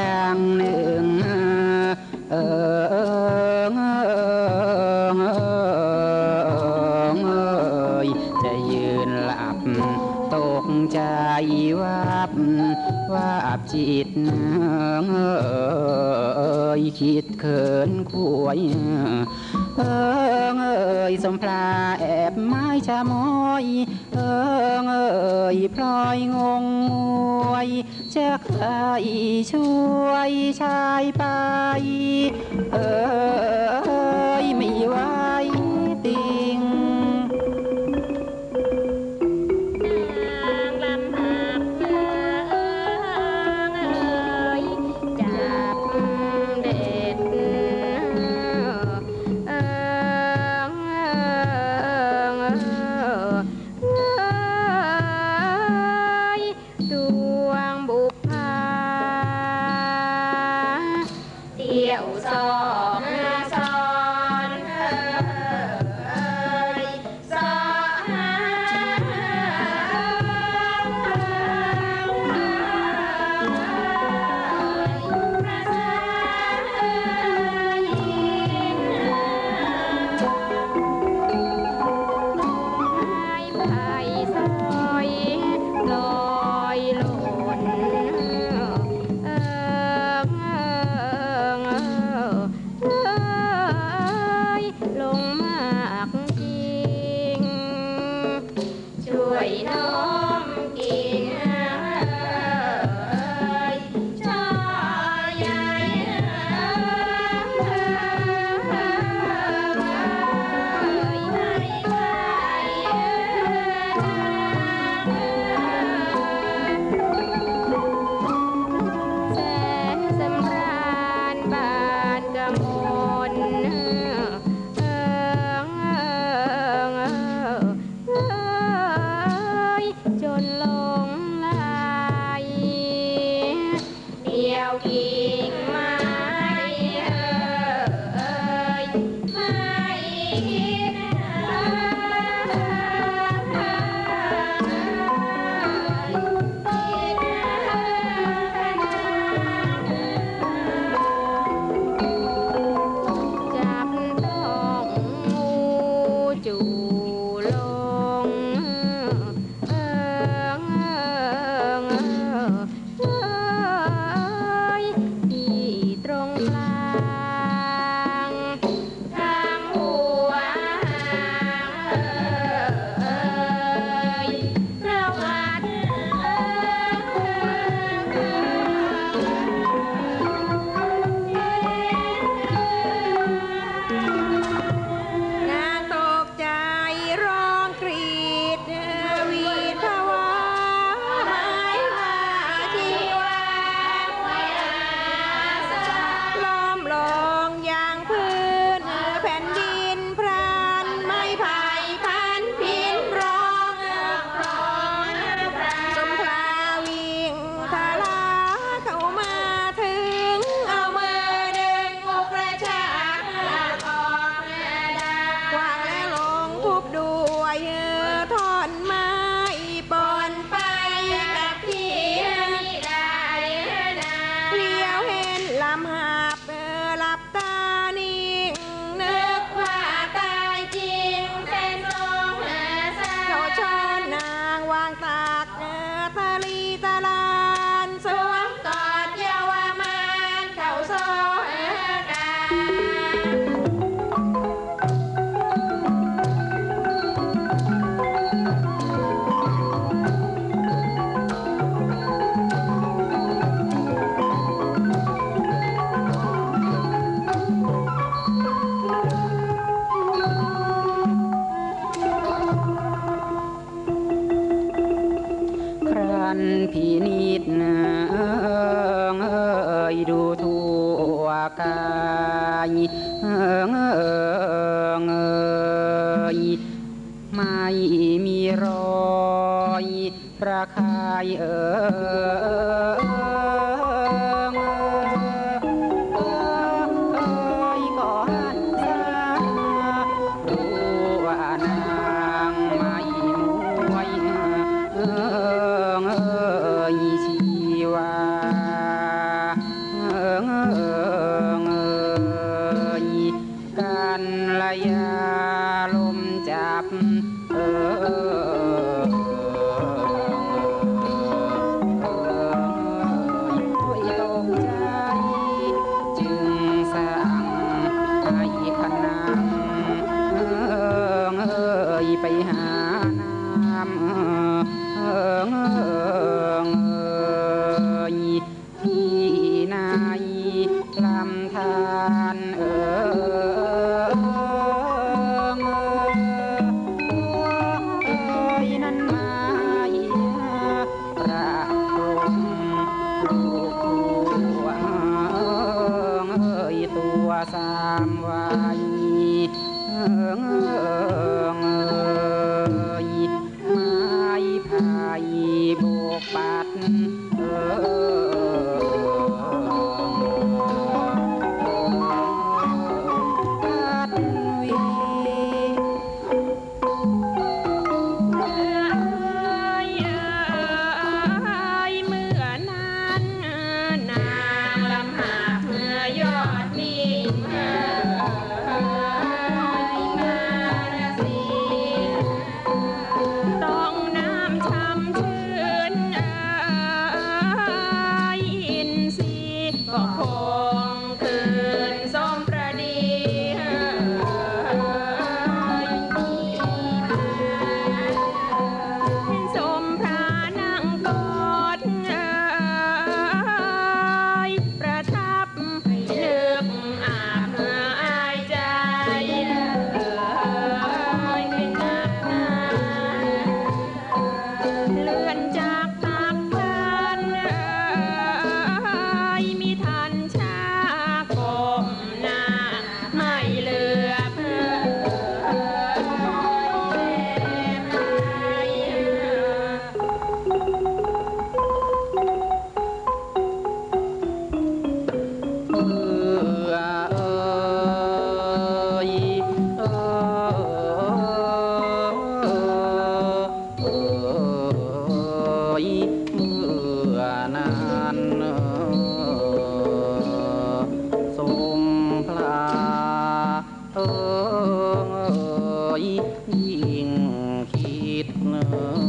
ดังหนึ่งเอยจะยืนหลับ ตกใจวับวับจิตเอยคิดเขินขวยเอยสมพลาแอบไม้ชะมอยเอยพลอยงง จะใครช่วยชายไป เอ่ยไม่ไหวตี Uh...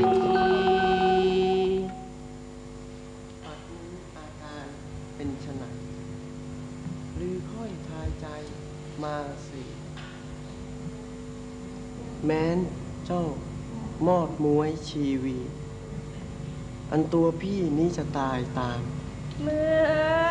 ณีอัดนี้อาการเป็นชนะหรือค่อยทายใจมาสิแม้นเจ้ามอดมวยชีวี อันตัวพี่นี้จะตายตาม เมื่อ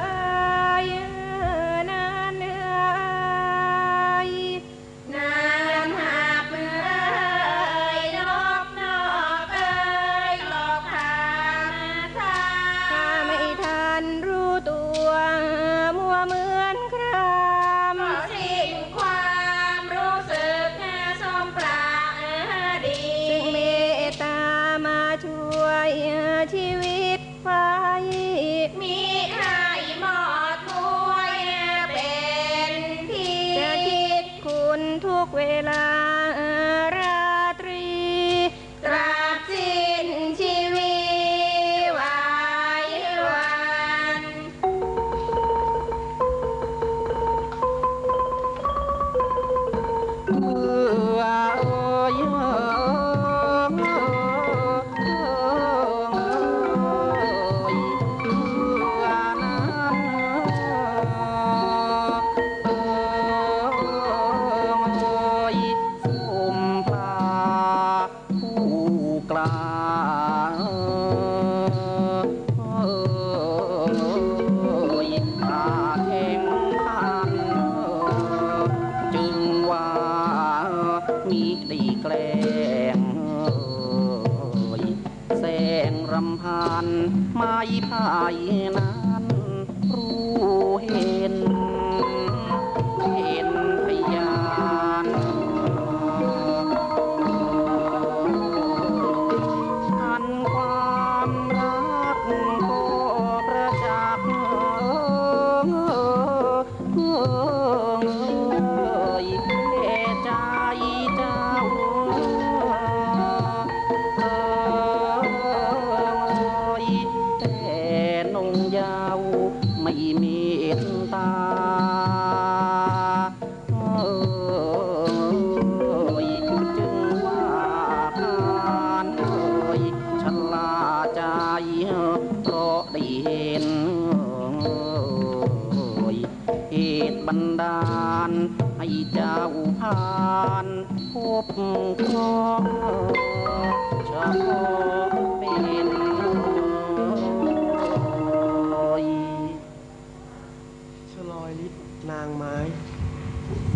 ธิ์นางไม้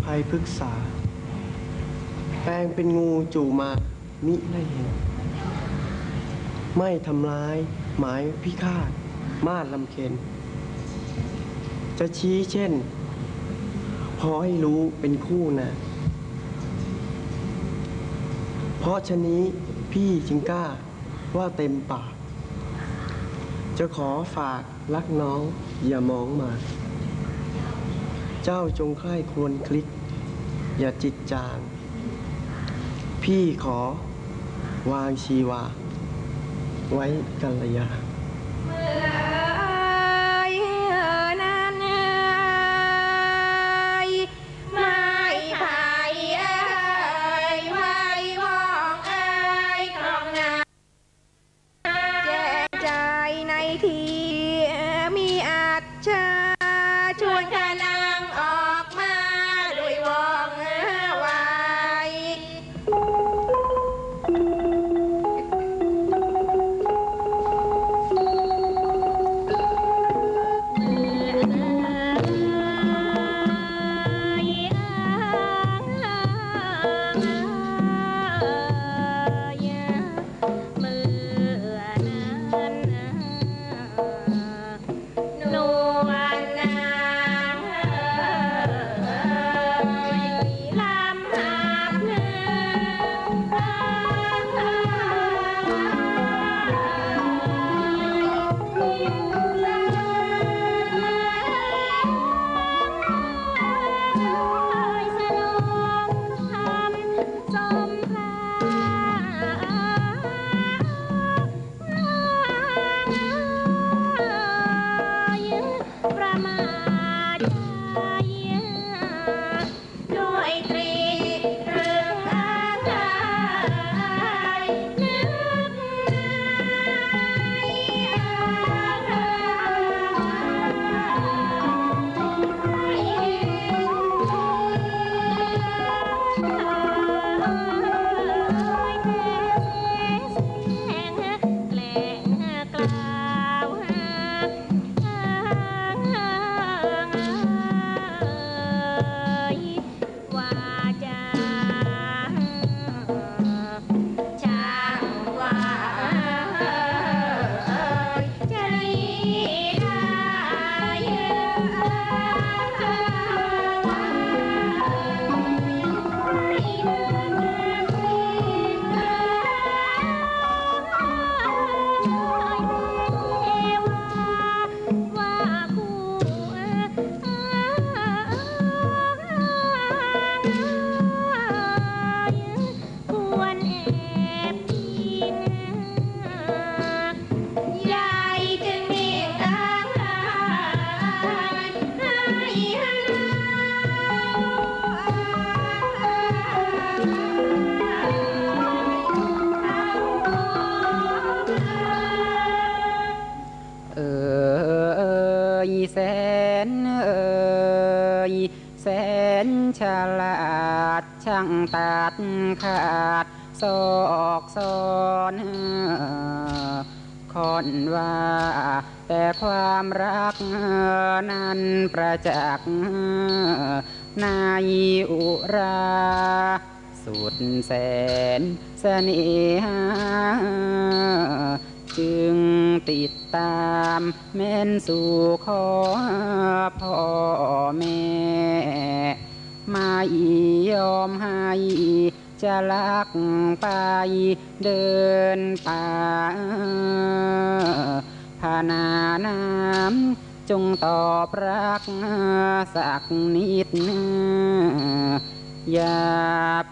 ภัยพฤกษา แปลงเป็นงูจู่มา มิได้เห็น ไม่ทำร้าย หมายพิฆาต มาดลำเค็น จะชี้เช่น พอให้รู้เป็นคู่นะเพราะฉะนี้พี่จึงกล้าว่าเต็มปาก จะขอฝากรักน้องอย่ามองมา เจ้าจงใคร่ควรคลิก อย่าจิตจาง พี่ขอวางชีวา ไว้กัลยา อกสอนคอนว่า แต่ความรักนั้นประจักษ์นายอุราสุดแสนเสน่หาจึงติดตามเม่นสู่ขอพ่อแม่ ไม่ยอมให้ จะลักไปเดินป่าพานาน้ำจงตอบรักสักนิดอย่า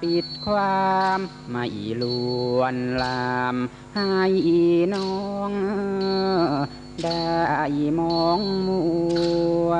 ปิดความไม่ลวนลามให้น้องได้มองมัว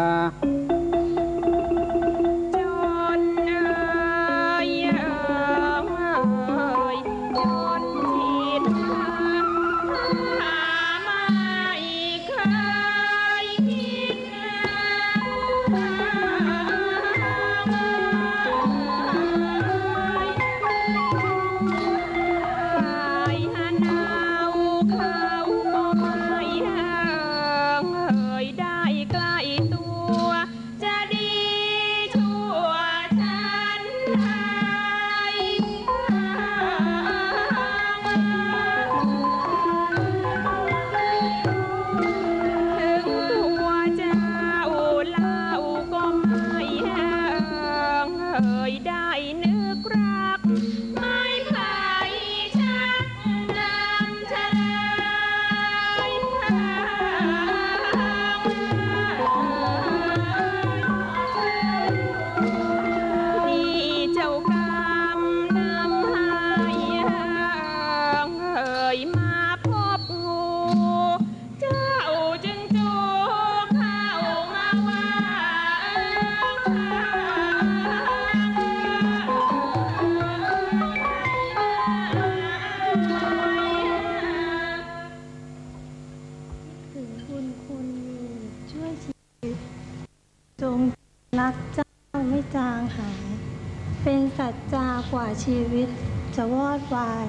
ชีวิตจะวอดวาย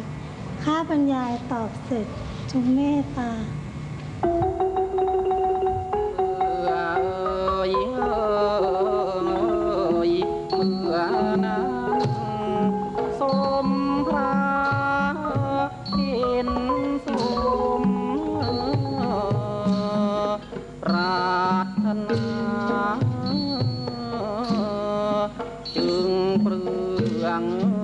ข้าบรรยายตอบเสร็จจงเมตตาเ